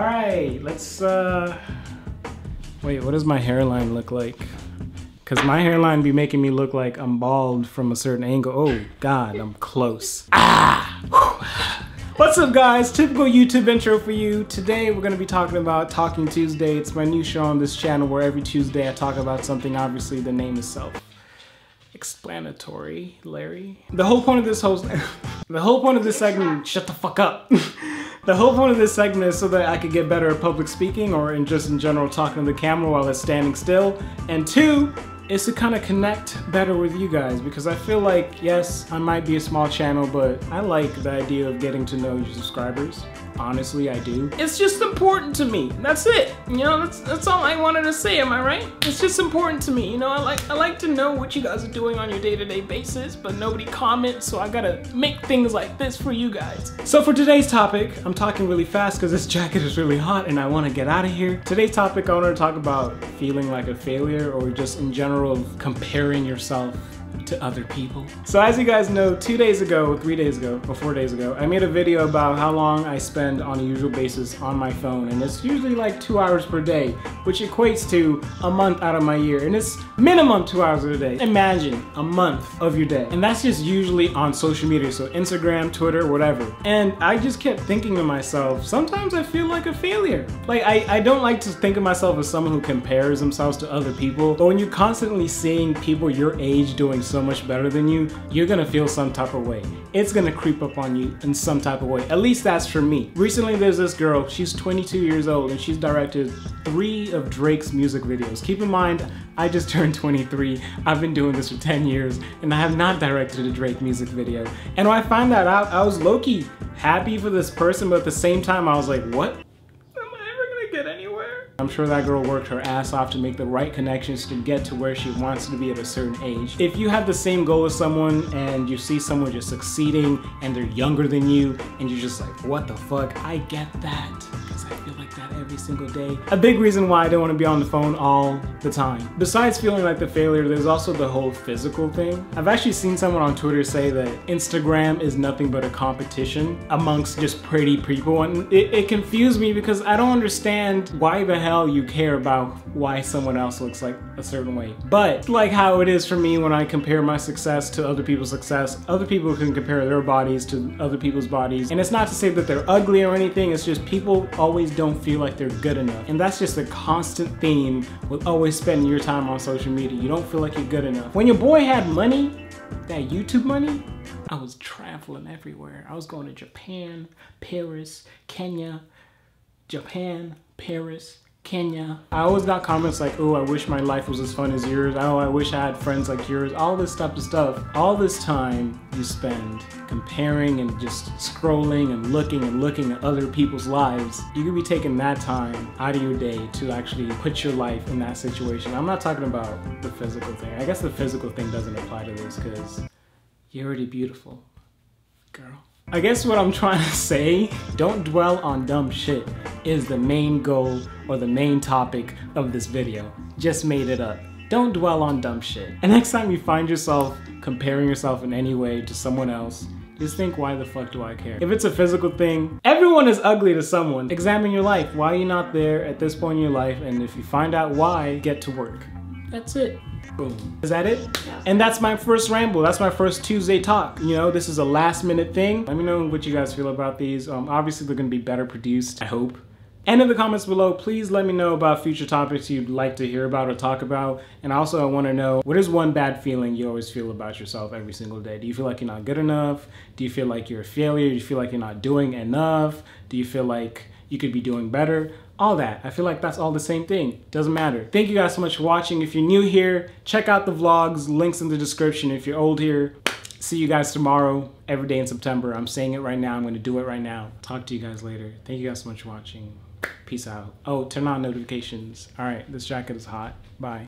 All right, let's, uh, wait, what does my hairline look like? Cause my hairline be making me look like I'm bald from a certain angle. Oh God, I'm close. Ah! What's up guys? Typical YouTube intro for you. Today we're gonna be talking about Talking Tuesday. It's my new show on this channel where every Tuesday I talk about something, obviously the name is self explanatory, Larry. The whole point of this host, the whole point of this segment, shut the fuck up. the whole point of this segment is so that I could get better at public speaking or in just in general talking to the camera while it's standing still. And two, is to kind of connect better with you guys because I feel like, yes, I might be a small channel, but I like the idea of getting to know your subscribers. Honestly, I do. It's just important to me. That's it. You know, that's that's all I wanted to say. Am I right? It's just important to me. You know, I like I like to know what you guys are doing on your day-to-day -day basis, but nobody comments, so I gotta make things like this for you guys. So for today's topic, I'm talking really fast because this jacket is really hot and I want to get out of here. Today's topic, I want to talk about feeling like a failure or just in general comparing yourself to other people. So as you guys know, two days ago, three days ago, or four days ago, I made a video about how long I spend on a usual basis on my phone. And it's usually like two hours per day, which equates to a month out of my year. And it's minimum two hours a day. Imagine a month of your day. And that's just usually on social media. So Instagram, Twitter, whatever. And I just kept thinking to myself, sometimes I feel like a failure. Like I, I don't like to think of myself as someone who compares themselves to other people. But when you're constantly seeing people your age doing so much better than you, you're gonna feel some type of way. It's gonna creep up on you in some type of way. At least that's for me. Recently there's this girl, she's 22 years old and she's directed three of Drake's music videos. Keep in mind, I just turned 23. I've been doing this for 10 years and I have not directed a Drake music video. And when I find that out, I was low-key happy for this person, but at the same time I was like, what? Am I ever gonna get anywhere? I'm sure that girl worked her ass off to make the right connections to get to where she wants to be at a certain age. If you have the same goal as someone and you see someone just succeeding and they're younger than you and you're just like, what the fuck, I get that. Because I feel like that every single day. A big reason why I don't want to be on the phone all the time. Besides feeling like the failure, there's also the whole physical thing. I've actually seen someone on Twitter say that Instagram is nothing but a competition amongst just pretty people. And it, it confused me because I don't understand why the hell you care about why someone else looks like a certain way. But like how it is for me when I compare my success to other people's success, other people can compare their bodies to other people's bodies. And it's not to say that they're ugly or anything, it's just people always don't feel like they're good enough. And that's just a constant theme with always spending your time on social media. You don't feel like you're good enough. When your boy had money, that YouTube money, I was traveling everywhere. I was going to Japan, Paris, Kenya, Japan, Paris, Kenya. I always got comments like, oh, I wish my life was as fun as yours. Oh, I wish I had friends like yours. All this type of stuff. All this time you spend comparing and just scrolling and looking and looking at other people's lives, you could be taking that time out of your day to actually put your life in that situation. I'm not talking about the physical thing. I guess the physical thing doesn't apply to this because you're already beautiful, girl. I guess what I'm trying to say, don't dwell on dumb shit, is the main goal or the main topic of this video. Just made it up. Don't dwell on dumb shit. And next time you find yourself comparing yourself in any way to someone else, just think, why the fuck do I care? If it's a physical thing, everyone is ugly to someone. Examine your life. Why are you not there at this point in your life? And if you find out why, get to work. That's it. Boom. Is that it? And that's my first ramble. That's my first Tuesday talk. You know, this is a last minute thing. Let me know what you guys feel about these. Um, obviously, they're gonna be better produced, I hope. And in the comments below, please let me know about future topics you'd like to hear about or talk about. And also, I want to know what is one bad feeling you always feel about yourself every single day? Do you feel like you're not good enough? Do you feel like you're a failure? Do you feel like you're not doing enough? Do you feel like you could be doing better? All that. I feel like that's all the same thing. Doesn't matter. Thank you guys so much for watching. If you're new here, check out the vlogs, links in the description. If you're old here, see you guys tomorrow, every day in September. I'm saying it right now. I'm going to do it right now. Talk to you guys later. Thank you guys so much for watching. Peace out. Oh, turn on notifications. All right, this jacket is hot. Bye.